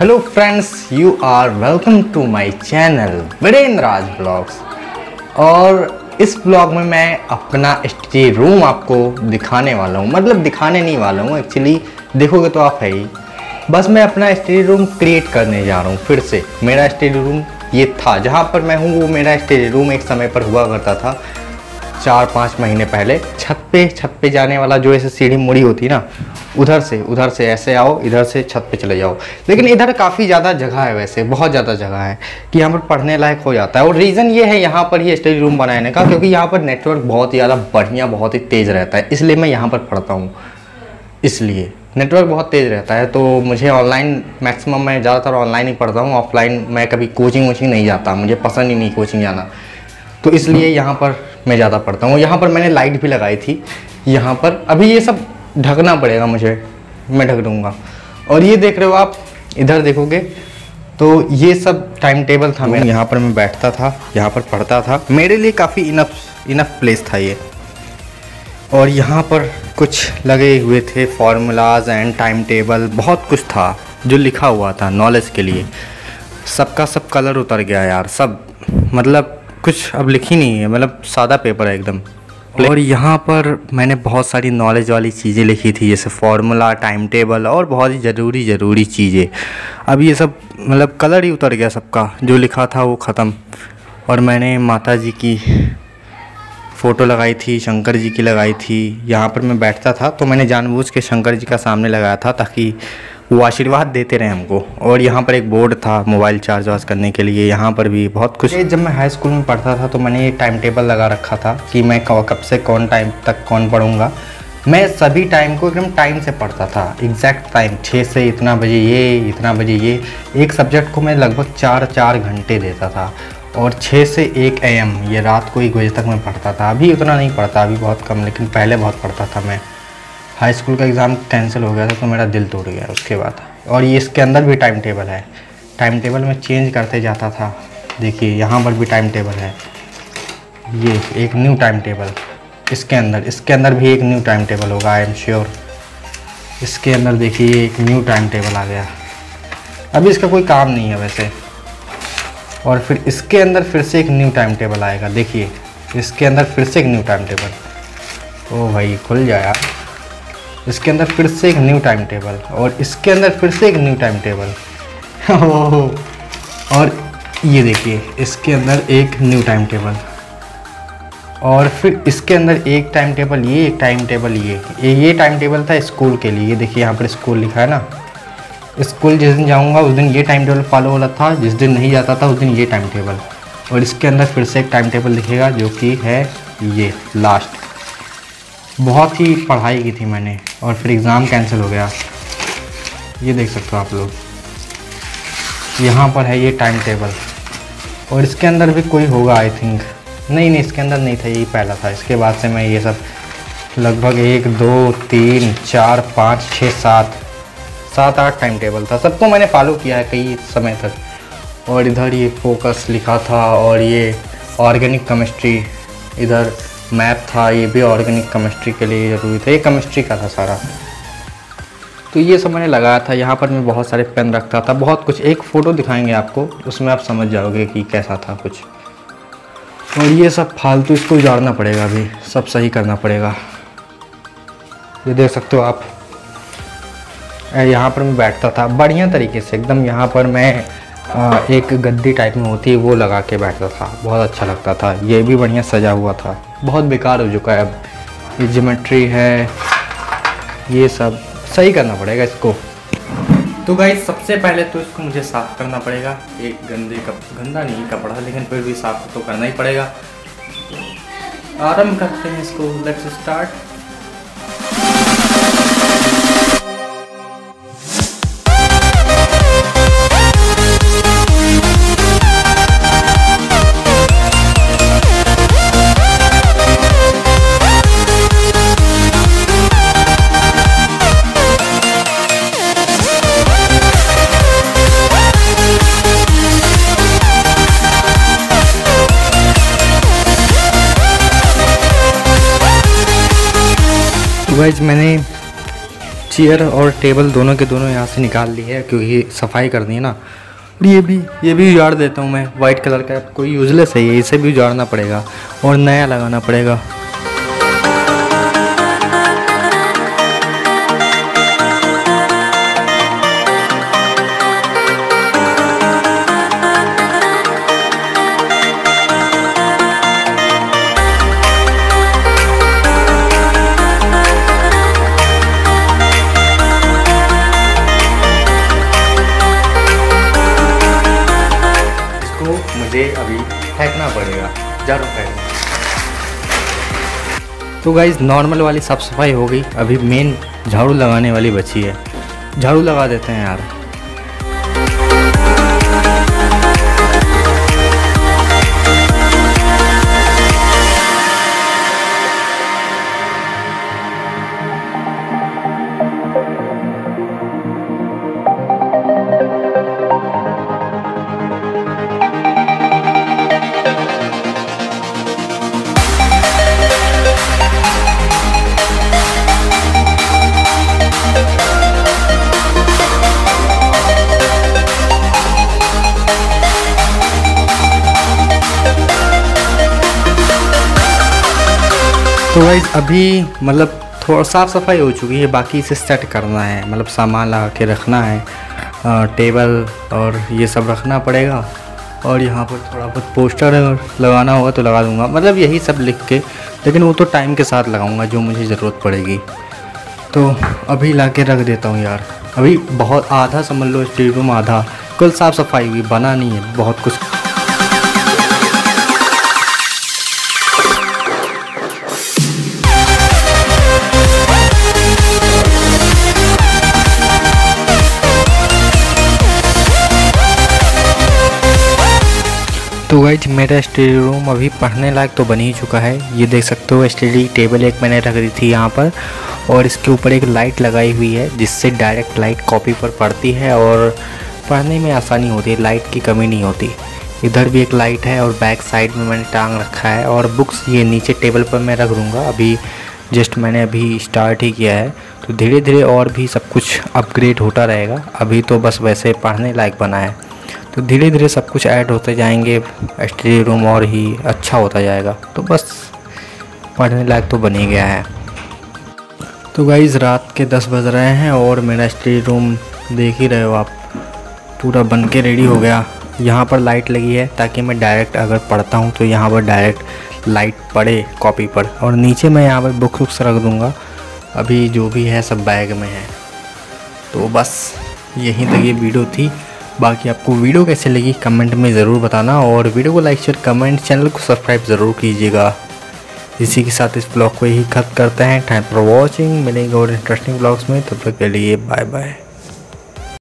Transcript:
Hello friends you are welcome to my channel Virendra Raj blogs और इस blog में मैं अपना स्टडी रूम आपको दिखाने वाला हूँ। मतलब दिखाने नहीं वाला हूँ एक्चुअली देखोगे तो आप है ही। बस मैं अपना स्टडी रूम क्रिएट करने जा रहा हूँ फिर से। मेरा स्टडी रूम ये था। जहाँ पर मैं हूँ, वो मेरा स्टडी रूम एक समय पर हुआ करता था। चार पाँच महीने पहले छत पे छत पे जाने वाला जो ऐसे सीढ़ी मुड़ी होती ना, उधर से उधर से ऐसे आओ, इधर से छत पे चले जाओ। लेकिन इधर काफ़ी ज़्यादा जगह है वैसे, बहुत ज़्यादा जगह है कि यहाँ पर पढ़ने लायक हो जाता है। और रीज़न ये है यहाँ पर ही स्टडी रूम बनाने का, क्योंकि यहाँ पर नेटवर्क बहुत ही ज़्यादा बढ़िया, बहुत ही तेज़ रहता है। इसलिए मैं यहाँ पर पढ़ता हूँ। इसलिए नेटवर्क बहुत तेज़ रहता है तो मुझे ऑनलाइन मैक्सिमम मैं ज़्यादातर ऑनलाइन ही पढ़ता हूँ। ऑफलाइन मैं कभी कोचिंग वोचिंग नहीं जाता, मुझे पसंद ही नहीं कोचिंग जाना। तो इसलिए यहाँ पर मैं ज़्यादा पढ़ता हूँ। यहाँ पर मैंने लाइट भी लगाई थी। यहाँ पर अभी ये सब ढकना पड़ेगा मुझे, मैं ढक दूँगा। और ये देख रहे हो आप, इधर देखोगे तो ये सब टाइम टेबल था मैं यहाँ पर मैं बैठता था, यहाँ पर पढ़ता था। मेरे लिए काफ़ी इनफ इनफ प्लेस था ये। और यहाँ पर कुछ लगे हुए थे फार्मूलाज एंड टाइम टेबल बहुत कुछ था, जो लिखा हुआ था नॉलेज के लिए। सबका सब कलर उतर गया यार, सब मतलब कुछ अब लिखी नहीं है मतलब सादा पेपर है एकदम। और यहाँ पर मैंने बहुत सारी नॉलेज वाली चीज़ें लिखी थी, जैसे फार्मूला टाइम टेबल और बहुत ही ज़रूरी ज़रूरी चीज़ें। अब ये सब मतलब कलर ही उतर गया सबका, जो लिखा था वो ख़त्म। और मैंने माता जी की फ़ोटो लगाई थी, शंकर जी की लगाई थी। यहाँ पर मैं बैठता था तो मैंने जानबूझ के शंकर जी का सामने लगाया था, ताकि वो आशीर्वाद देते रहे हमको। और यहाँ पर एक बोर्ड था मोबाइल चार्ज वार्ज करने के लिए। यहाँ पर भी बहुत कुछ जब मैं हाई स्कूल में पढ़ता था तो मैंने ये टाइम टेबल लगा रखा था कि मैं कब से कौन टाइम तक कौन पढ़ूँगा। मैं सभी टाइम को एकदम टाइम से पढ़ता था। एग्जैक्ट टाइम छः से इतना बजे ये, इतना बजे ये। एक सब्जेक्ट को मैं लगभग चार चार घंटे देता था। और छः से एक एम ये रात को एक बजे तक मैं पढ़ता था। अभी उतना नहीं पढ़ता, अभी बहुत कम, लेकिन पहले बहुत पढ़ता था मैं। हाई स्कूल का एग्ज़ाम कैंसिल हो गया था तो मेरा दिल टूट गया उसके बाद। और ये इसके अंदर भी टाइम टेबल है। टाइम टेबल में चेंज करते जाता था। देखिए, यहाँ पर भी टाइम टेबल है। ये एक न्यू टाइम टेबल इसके अंदर इसके अंदर भी एक न्यू टाइम टेबल होगा आई एम श्योर इसके अंदर देखिए एक न्यू टाइम टेबल आ गया। अभी इसका कोई काम नहीं है वैसे। और फिर इसके अंदर फिर से एक न्यू टाइम टेबल आएगा। देखिए, इसके अंदर फिर से एक न्यू टाइम टेबल ओ भाई, खुल जाए इसके अंदर फिर से एक न्यू टाइम टेबल और इसके अंदर फिर से एक न्यू टाइम टेबल और ये देखिए, इसके अंदर एक न्यू टाइम टेबल और फिर इसके अंदर एक टाइम टेबल ये एक टाइम टेबल ये। ये टाइम टेबल था स्कूल के लिए। ये देखिए, यहाँ पर स्कूल लिखा है ना? स्कूल जिस दिन जाऊँगा, उस दिन ये टाइम टेबल फॉलो वाला था। जिस दिन नहीं जाता था, उस दिन ये टाइम टेबल और इसके अंदर फिर से एक टाइम टेबल लिखेगा जो कि है ये लास्ट बहुत ही पढ़ाई की थी मैंने और फिर एग्ज़ाम कैंसिल हो गया। ये देख सकते हो आप लोग। यहाँ पर है ये टाइम टेबल और इसके अंदर भी कोई होगा आई थिंक नहीं नहीं, इसके अंदर नहीं था, यही पहला था। इसके बाद से मैं ये सब लगभग एक, दो, तीन, चार, पाँच, छः, सात सात, आठ टाइम टेबल था। सबको मैंने फॉलो किया है कई समय तक। और इधर ये फोकस लिखा था और ये ऑर्गेनिक केमिस्ट्री इधर मैथ था, ये भी ऑर्गेनिक केमिस्ट्री के लिए ज़रूरी था, ये केमिस्ट्री का था सारा। तो ये सब मैंने लगाया था, यहाँ पर मैं बहुत सारे पेन रखता था, बहुत कुछ, एक फ़ोटो दिखाएँगे आपको, उसमें आप समझ जाओगे कि कैसा था कुछ। और ये सब फालतू, इसको उजाड़ना पड़ेगा अभी, सब सही करना पड़ेगा। ये देख सकते हो आप। यहाँ पर मैं बैठता था, बढ़िया तरीके से, एकदम यहाँ पर मैं एक गद्दी टाइप में होती है वो लगा के बैठता था। बहुत अच्छा लगता था। ये भी बढ़िया सजा हुआ था। बहुत बेकार हो चुका है अब। ये जोमेट्री है, ये सब। सही करना पड़ेगा इसको। तो गाइज़ सबसे पहले तो इसको मुझे साफ़ करना पड़ेगा। एक गंदे कप, गंदा नहीं कपड़ा, लेकिन फिर भी साफ़ तो करना ही पड़ेगा। आरंभ करते हैं इसको। लेट्स स्टार्ट वैज मैंने चेयर और टेबल दोनों के दोनों यहाँ से निकाल ली है, क्योंकि सफ़ाई करनी है ना। और ये भी ये भी उजाड़ देता हूँ मैं। वाइट कलर का, कोई यूजलेस है ये, इसे भी उजाड़ना पड़ेगा और नया लगाना पड़ेगा। फेंकना तो गाइज़ नॉर्मल वाली साफ़ सफ़ाई हो गई। अभी मेन झाड़ू लगाने वाली बची है। झाड़ू लगा देते हैं यार। तो भाई अभी मतलब थोड़ा साफ़ सफ़ाई हो चुकी है, बाकी इसे सेट करना है। मतलब सामान लगा के रखना है टेबल और ये सब रखना पड़ेगा। और यहाँ पर थोड़ा बहुत पोस्टर लगाना होगा तो लगा दूँगा। मतलब यही सब लिख के, लेकिन वो तो टाइम के साथ लगाऊँगा, जो मुझे ज़रूरत पड़ेगी। तो अभी ला के रख देता हूँ यार। अभी बहुत आधा समझ लो स्टेट रूम आधा। कल साफ़ सफ़ाई हुई बना नहीं है, बहुत कुछ तो गाइज़ मेरा स्टडी रूम अभी पढ़ने लायक तो बन ही चुका है। ये देख सकते हो, स्टडी टेबल एक मैंने रख दी थी यहाँ पर और इसके ऊपर एक लाइट लगाई हुई है, जिससे डायरेक्ट लाइट कॉपी पर पड़ती है और पढ़ने में आसानी होती है, लाइट की कमी नहीं होती। इधर भी एक लाइट है और बैक साइड में मैंने टांग रखा है और बुक्स ये नीचे टेबल पर मैं रख दूँगा। अभी जस्ट मैंने अभी स्टार्ट ही किया है तो धीरे धीरे और भी सब कुछ अपग्रेड होता रहेगा। अभी तो बस वैसे पढ़ने लायक बना है। तो धीरे धीरे सब कुछ ऐड होते जाएँगे, स्टडी रूम और ही अच्छा होता जाएगा। तो बस, पढ़ने लायक तो बन ही गया है। तो गाइज़ रात के दस बज रहे हैं और मेरा स्टडी रूम देख ही रहे हो आप। पूरा बन के रेडी हो गया। यहाँ पर लाइट लगी है ताकि मैं डायरेक्ट अगर पढ़ता हूँ तो यहाँ पर डायरेक्ट लाइट पड़े कॉपी पर। और नीचे मैं यहाँ पर बुक्स वुक्स रख दूँगा। अभी जो भी है सब बैग में है। तो बस, यहीं तक ये वीडियो थी। बाकी आपको वीडियो कैसे लगी कमेंट में ज़रूर बताना और वीडियो को लाइक शेयर कमेंट चैनल को सब्सक्राइब ज़रूर कीजिएगा। इसी के साथ इस ब्लॉग को यही खत्म करते हैं। थैंक फॉर वॉचिंग मिलेंगे और इंटरेस्टिंग ब्लॉग्स में। तब तक के लिए बाय बाय